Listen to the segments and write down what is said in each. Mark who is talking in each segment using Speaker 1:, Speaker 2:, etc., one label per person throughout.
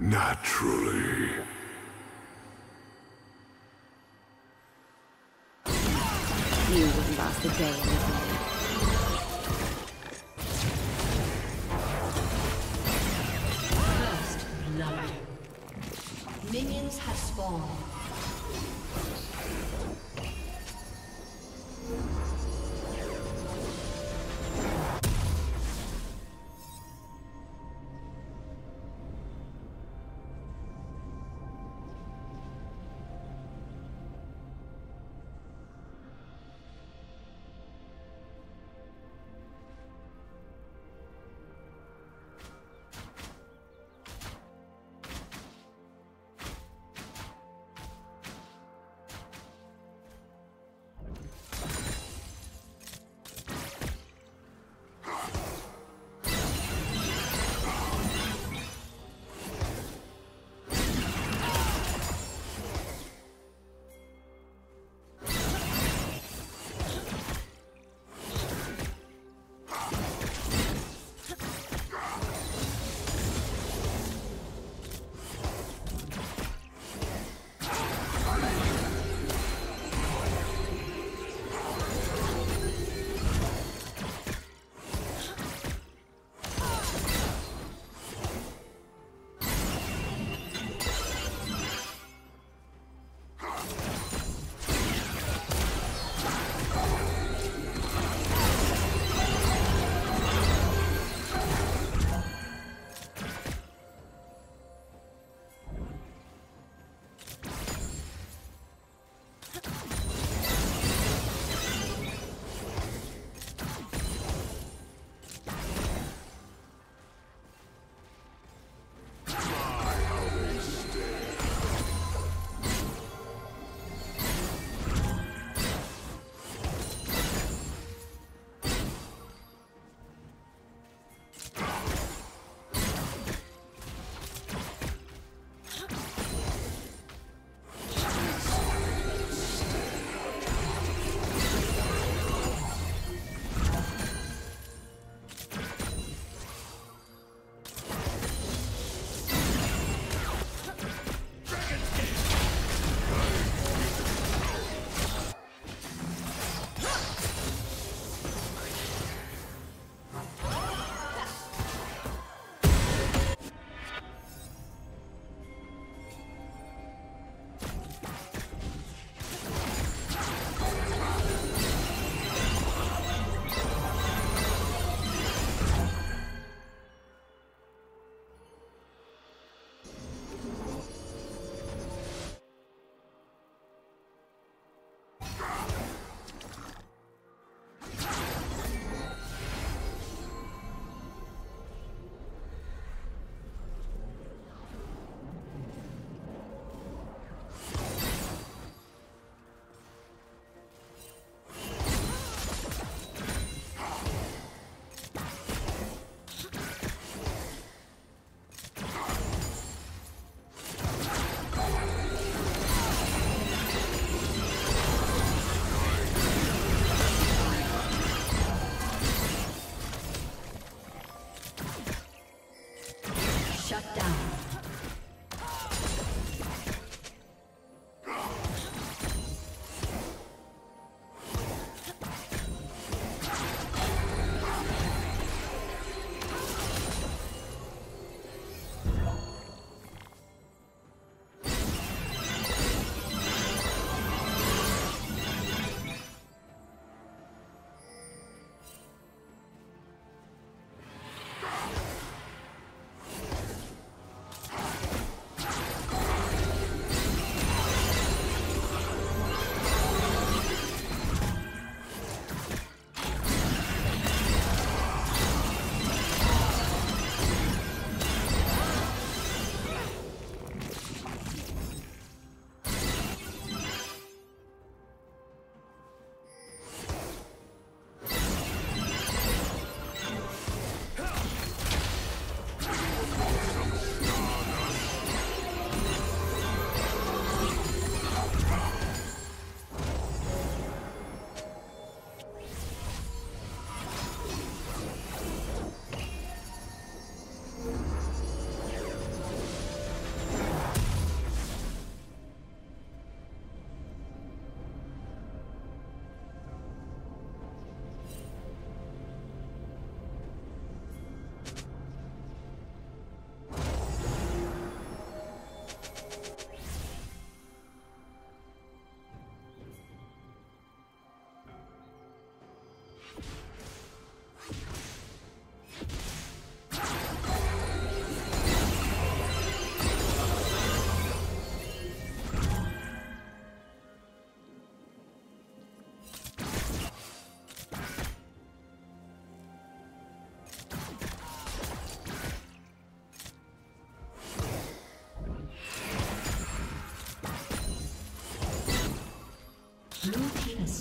Speaker 1: Naturally.
Speaker 2: You wouldn't last a day in this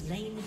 Speaker 1: slain the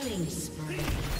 Speaker 1: Killing spree.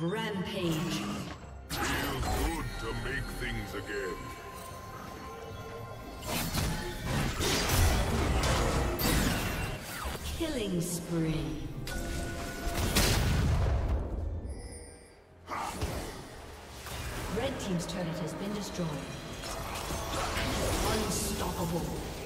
Speaker 2: Rampage. Feel good to make things again. Killing spree. Red Team's turret has been destroyed. Unstoppable.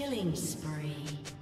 Speaker 2: Killing spree.